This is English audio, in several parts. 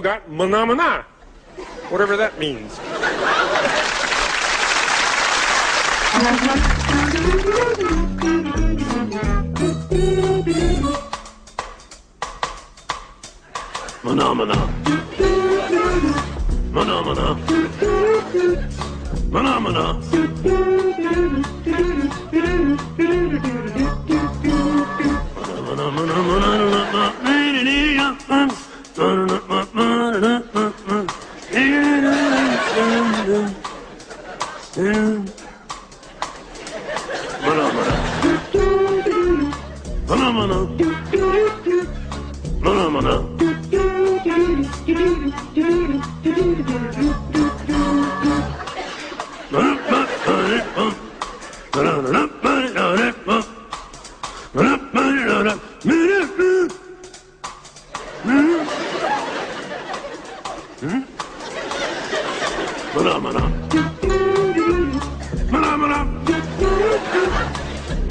people got mahna mahna, whatever that means. Mahna Mahna. Manamana. Mahna Mahna. Manamana. Hmm?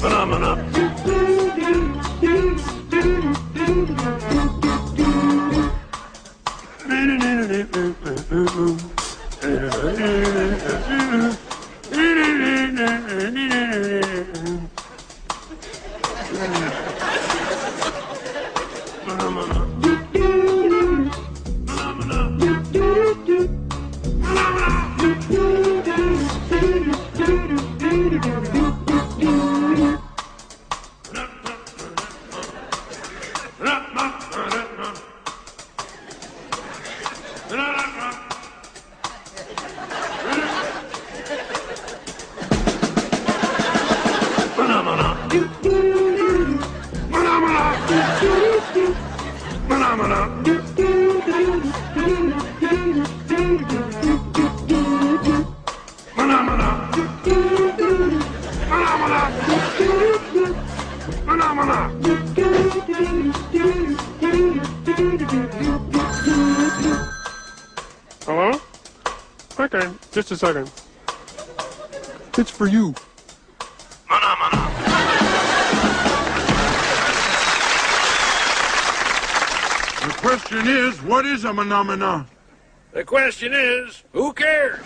Phenomena. Phenomena. Phenomena. Okay, just a second. It's for you. Phenomena. The question is, what is a phenomena? The question is, who cares?